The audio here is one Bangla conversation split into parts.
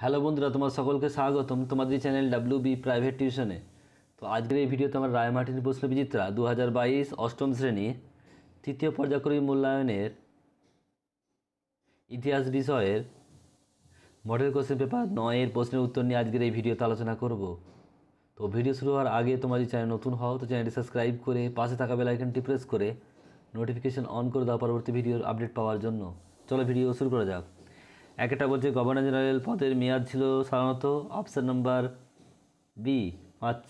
হ্যালো বন্ধুরা, তোমার সকলকে স্বাগতম তোমাদের চ্যানেল ডাব্লিউ বি প্রাইভেট টিউশনে তো আজকের এই ভিডিওতে আমার রায়মার্টিন প্রশ্ন বিচিত্রা দু অষ্টম শ্রেণি তৃতীয় পর্যায়ক্রমিক মূল্যায়নের ইতিহাস বিষয়ের মডেল কোশ্চেন পেপার নয়ের প্রশ্নের উত্তর নিয়ে আজকের এই ভিডিওতে আলোচনা করব। তো ভিডিও শুরু হওয়ার আগে তোমার যদি চ্যানেল নতুন হও, তো চ্যানেলটি সাবস্ক্রাইব করে, পাশে থাকা বেল আইকনটি প্রেস করে নোটিফিকেশন অন করে দাও পরবর্তী ভিডিওর আপডেট পাওয়ার জন্য। চলো ভিডিও শুরু করা যাক। একটা বলছে, গভর্নর জেনারেল পদের মেয়াদ ছিল সাধারণত অপশান নাম্বার বি পাঁচ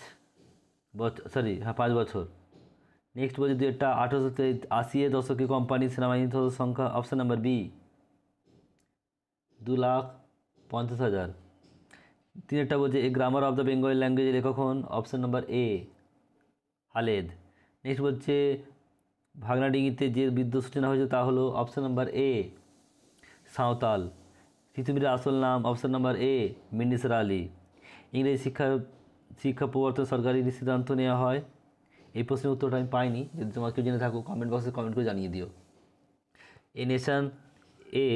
বছর সরি হ্যাঁ পাঁচ বছর। নেক্সট বলছে দু একটা আঠারোশো আশি দশকে কোম্পানি সেনাবাহিনীর সদস্য সংখ্যা অপশান নাম্বার বি দু লাখ পঞ্চাশ হাজার। তিন একটা বলছে, A grammar of the Bengali language লেখক হন option number A Halhed. Next বলছে ভাগনাডিঙ্গিতে যে বিদ্যুৎ সূচনা হয়েছে তা হলো অপশান নাম্বার এ সাঁওতাল। পৃথিবীর আসল নাম, অপশান নাম্বার এ মিন্ডিসের আলী। ইংরেজি শিক্ষা শিক্ষা প্রবর্তন সরকারি সিদ্ধান্ত নেওয়া হয়। এই প্রশ্নের উত্তরটা আমি পাইনি, যদি তোমার কেউ জেনে থাকো কমেন্ট বক্সে কমেন্ট করে জানিয়ে দিও। A nation A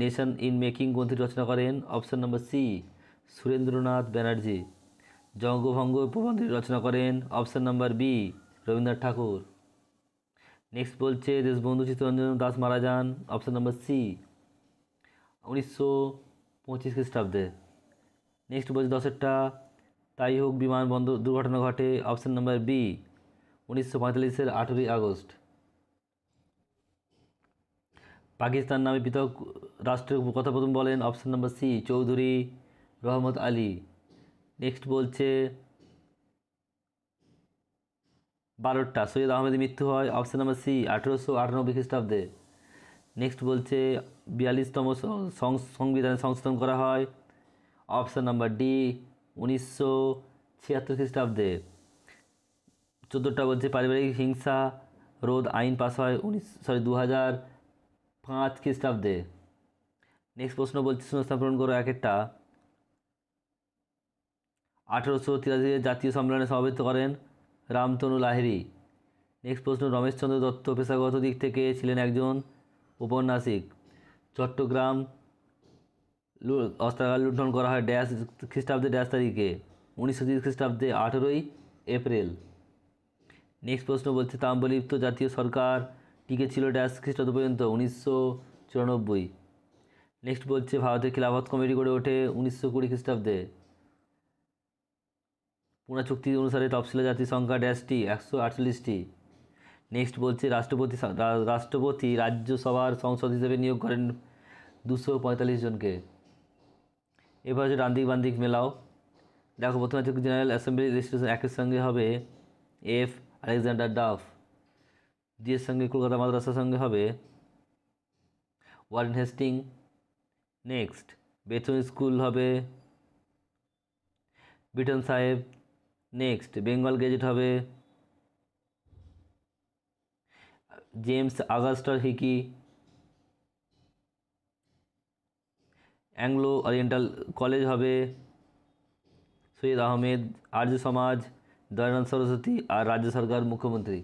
nation in making গ্রন্থি রচনা করেন, option number C Surendranath Banerjee. জঙ্গভঙ্গ প্রবন্ধটি রচনা করেন, option number B Rabindranath Tagore. Next বলছে, দেশবন্ধু চিত্তরঞ্জন দাস মারা যান, অপশান নাম্বার সি উনিশশো পঁচিশ খ্রিস্টাব্দে। নেক্সট বলছে দশেরটা। তাই হোক বিমানবন্দর দুর্ঘটনা ঘটে অপশান নাম্বার বি উনিশশো পঁয়তাল্লিশের আঠেরোই আগস্ট। পাকিস্তান নামে পৃথক রাষ্ট্রের কথা প্রথম বলেন option number C Chowdhury Rahmat Ali. Next বলছে বারোটা সৈয়দ আহমেদের মৃত্যু হয় অপশান নাম্বার সি আঠেরোশো আটানব্বই খ্রিস্টাব্দে। নেক্সট বলছে, বিয়াল্লিশতম সংবিধানে সংশোধন করা হয়। অপশান নাম্বার ডি উনিশশো ছিয়াত্তর খ্রিস্টাব্দে। চোদ্দোটা বলছে, পারিবারিক হিংসা রোধ আইন পাস হয় উনিশ সরি দু হাজার পাঁচ খ্রিস্টাব্দে। নেক্সট প্রশ্ন বলছে শূন্যস্থান পূরণ করো এক একটা আঠেরোশো তিরাশি জাতীয় সম্মেলনে সভাপতিত্ব করেন রামতনু লাহিড়ী। নেক্সট প্রশ্ন, রমেশচন্দ্র দত্ত পেশাগত দিক থেকে ছিলেন একজন ঔপন্যাসিক চট্টগ্রাম অস্ত্রাগার লুণ্ঠন করা হয় ড্যাশ খ্রিস্টাব্দে ড্যাশ তারিখে, উনিশশো তিরিশ খ্রিস্টাব্দে আঠেরোই এপ্রিল। নেক্সট প্রশ্ন বলছে তাম্বলিপ্ত জাতীয় সরকার টিকে ছিল ড্যাশ খ্রিস্টাব্দ পর্যন্ত, উনিশশো চুরানব্বই। নেক্সট বলছে, ভারতের খিলাফত কমিটি গড়ে ওঠে উনিশশো কুড়ি খ্রিস্টাব্দে। পুনা চুক্তি অনুসারে তফসিলা জাতির সংখ্যা ড্যাশটি একশো আটচল্লিশটি। নেক্সট বলছে রাষ্ট্রপতি রাষ্ট্রপতি রাজ্যসভার সংসদ হিসেবে নিয়োগ করেন দুশো পঁয়তাল্লিশ জনকে। এবার হচ্ছে ডান্দিক বান্দিক মেলাও। দেখো, প্রথমে হচ্ছে জেনারেল অ্যাসেম্বলি রেজিস্ট্রেশন একের সঙ্গে হবে এফ আলেকজান্ডার ডাফ ডিএর সঙ্গে কলকাতা মাদ্রাসার সঙ্গে হবে Warren Hastings next Bethune school হবে বিটন সাহেব নেক্সট বেঙ্গল গেজেট হবে James আগাস্টার Hicky Anglo oriental college হবে সৈয়দ আহমেদ আর্য সমাজ দয়ানন্দ সরস্বতী আর রাজ্য সরকার মুখ্যমন্ত্রী